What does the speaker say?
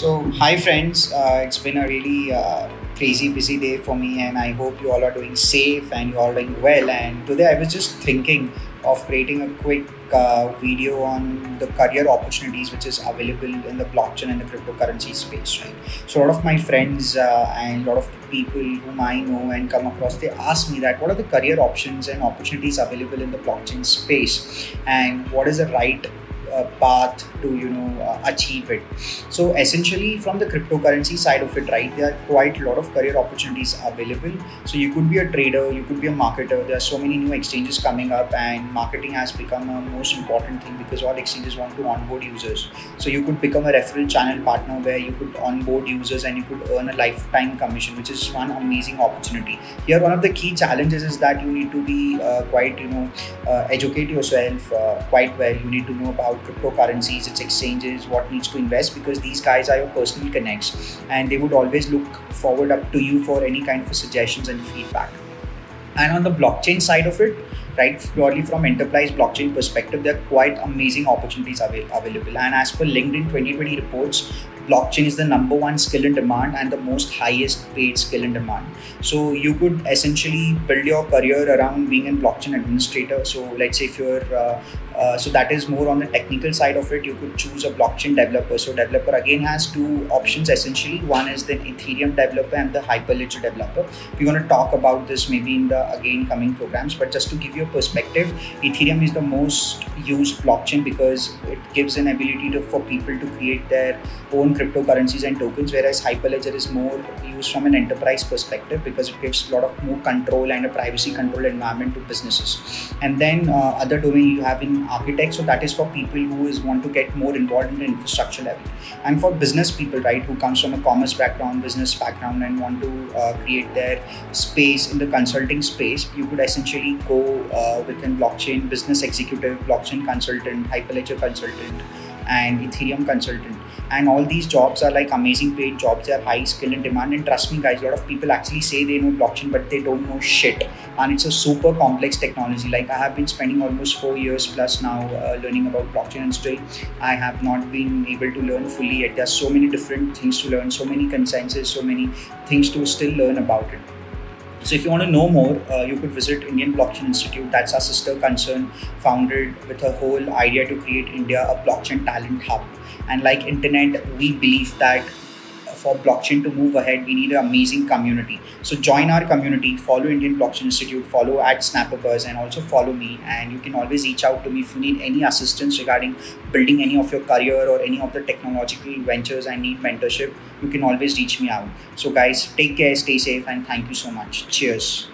So, hi friends, uh, it's been a really uh, crazy busy day for me, and I hope you all are doing safe and you all doing well. And today I was just thinking of creating a quick uh, video on the career opportunities which is available in the blockchain and the cryptocurrency space, right? So, a lot of my friends uh, and a lot of people whom I know and come across, they ask me that what are the career options and opportunities available in the blockchain space, and what is the right path to you know uh, achieve it. So essentially from the cryptocurrency side of it right there are quite a lot of career opportunities available. So you could be a trader you could be a marketer. There are so many new exchanges coming up and marketing has become a most important thing because all exchanges want to onboard users. So you could become a referral channel partner where you could onboard users and you could earn a lifetime commission which is one amazing opportunity. Here one of the key challenges is that you need to be uh, quite you know uh, educate yourself uh, quite well. You need to know about cryptocurrencies, its exchanges, what needs to invest because these guys are your personal connects and they would always look forward up to you for any kind of suggestions and feedback. And on the blockchain side of it, right, purely from enterprise blockchain perspective, there are quite amazing opportunities avail- available. And as per LinkedIn 2020 reports, blockchain is the number one skill in demand and the most highest paid skill in demand. So you could essentially build your career around being a blockchain administrator. So let's say if you're uh, uh, so that is more on the technical side of it. You could choose a blockchain developer. So developer again has two options essentially. One is the Ethereum developer and the Hyperledger developer. We're going to talk about this maybe in the again coming programs. But just to give you a perspective, Ethereum is the most used blockchain because it gives an ability to, for people to create their own cryptocurrencies and tokens, whereas Hyperledger is more used from an enterprise perspective because it gives a lot of more control and a privacy control environment to businesses. And then uh, other domain you have in architect so that is for people who is want to get more involved in the infrastructure level and for business people right who comes from a commerce background business background and want to uh, create their space in the consulting space you could essentially go uh, within blockchain business executive blockchain consultant hyperledger consultant and ethereum consultant and all these jobs are like amazing paid jobs. They are high skill and demand. And trust me guys a lot of people actually say they know blockchain but they don't know shit. And it's a super complex technology. Like i have been spending almost four years plus now uh, learning about blockchain and still i have not been able to learn fully yet. There's so many different things to learn so many consensus so many things to still learn about it so if you want to know more, uh, you could visit Indian Blockchain Institute. That's our sister concern, founded with a whole idea to create India a blockchain talent hub. And like internet, we believe that for blockchain to move ahead, we need an amazing community. So join our community, follow Indian Blockchain Institute, follow at Snapperbuzz, and also follow me. And you can always reach out to me if you need any assistance regarding building any of your career or any of the technological ventures I need mentorship. You can always reach me out. So guys, take care, stay safe, and thank you so much. Cheers.